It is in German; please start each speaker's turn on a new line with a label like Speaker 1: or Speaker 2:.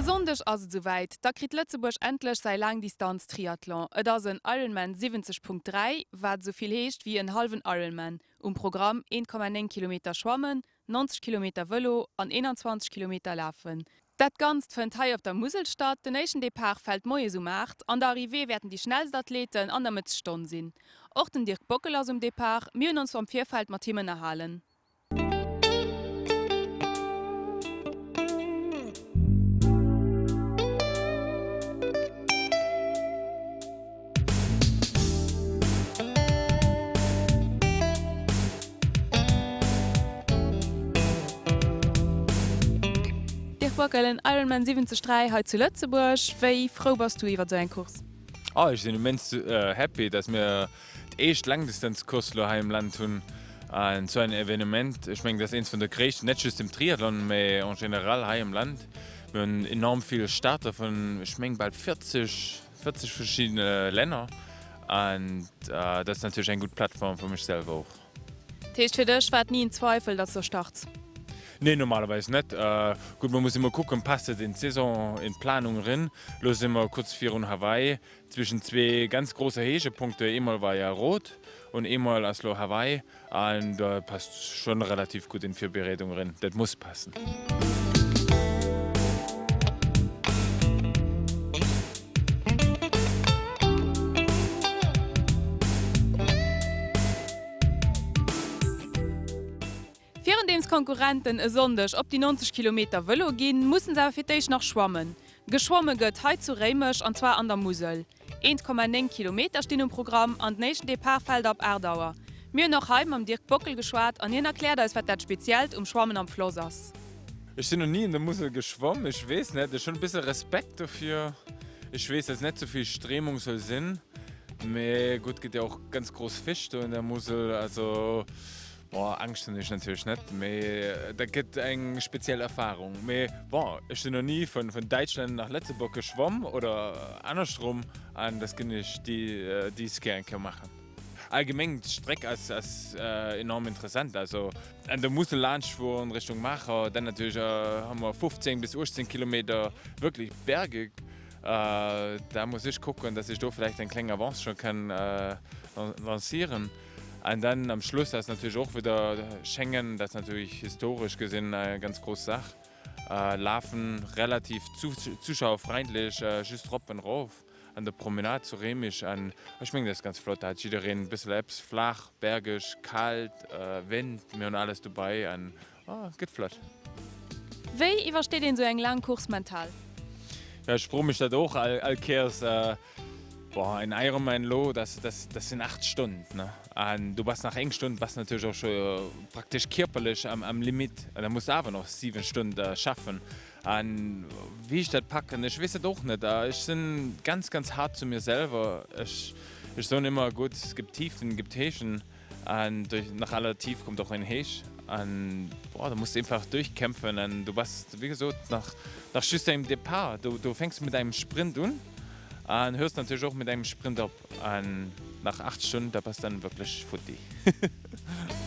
Speaker 1: Sondech ass soweit, da krit Lettzeburg enlech sei Langdistanz Triathlon. Et ass en Ironman 70.3 wat soviel heescht wie en halfen Ironman, um Programm 1,9 km schwammen, 90 km Wëllo an 21 km lafen. Dat ganz vun Teil op der Muselstadt den Nation Depart fät Moie so macht, an der Arrivé werden die Schnellstathleten an der Mëtzstonn sinn. Ochten Dirk Bockel aus dem Depart myen uns vom mat Themen erhalen. Bockeln Ironman 73 heute zu Lützeburg. Wie froh warst du über so einen Kurs?
Speaker 2: Oh, ich bin immens äh, happy, dass wir echt Langdistanzkurs im Land tun. An so ein Evenement. Ich meine, das ist eines von der größten, nicht nur im Triathlon, sondern general hier im Land. Wir haben enorm viele Starter von, ich meine, bald 40, 40 verschiedene Länder. Und äh, das ist natürlich eine gute Plattform für mich selber auch.
Speaker 1: Das ist für dich war nie ein Zweifel, dass du startest?
Speaker 2: Nee normalerweise net äh, gut man muss immer gucken passet den Saison in Planung rin los immer kurz vier und Hawaii. Zwischen zwei ganz große Hegepunkte. Immer war ja rot und immer als Lo Hawaii. Und da äh, passt schon relativ gut in vier Beredungen das muss passen. Mhm.
Speaker 1: Konkurrenten e sondech op die 90 km wëlo gin, mussssen se firich noch schwammen. Geschwomme gëtt heit zu Remech an zwar an der Musel. 1,9 km stehen im Programm an nation de Paarfeld op Erdauer. Mir noch heim am Dirk Bockel geschwaart an hin erklärt als wat dat speziell um Schwammen am Floss ass.
Speaker 2: Ich bin noch nie in der Musel geschwommen, ich wees net schon ein bisschen Respekt dafür. Ich weiß, dass net so viel Stremung soll sinn. Me gut geht ja auch ganz groß Fichte in der Musel also Boah, Angst ich natürlich nicht mehr, da gibt eng spezielle Erfahrung. Ich bin noch nie von, von Deutschland nach Letzeburg geschwommen oder andersrum an das kann ich die äh, die gerne machen. Allgemein Streck als, als äh, enorm interessant. Also an der muss Landschwur in Richtung Macher dann natürlich äh, haben wir 15 bis 18 Kilometer wirklich bergig äh, da muss ich gucken dass ich doch vielleicht ein kleiner Avance schon kann äh, lancieren. und Und dann am Schluss das natürlich auch wieder Schengen, das natürlich historisch gesehen eine ganz große Sache. Äh, laufen relativ zu, zuschauerfreundlich, äh, just Troppen rauf an der Promenade zu Remisch an ich meine das ganz flott hat jeder ein bisschen Apps flach, bergisch, kalt, äh, Wind, mir und alles dabei an oh, geht flott.
Speaker 1: Wie übersteht den so einen langen Kurs mental?
Speaker 2: Ja, ich freue mich da doch, Alkehrs. All Boah, ein Ironman Lo, das, das, das sind acht Stunden. Ne? Und du warst nach eng Stunden was natürlich auch schon äh, praktisch körperlich am, am Limit. Da musst du aber noch sieben Stunden äh, schaffen. Und wie ich das packe, ich weiß es doch nicht. Äh, ich bin ganz, ganz hart zu mir selber. Ich, ich sage immer, gut, es gibt Tiefen, es gibt Häschen. Und durch, nach aller Tief kommt auch ein Hesch. Und boah, da musst du einfach durchkämpfen. Und du warst, wie gesagt, nach, nach Schüsse im Depart. Du, du fängst mit einem Sprint an Und hörst natürlich auch mit einem Sprint ab. Und nach acht Stunden, da passt dann wirklich Futti.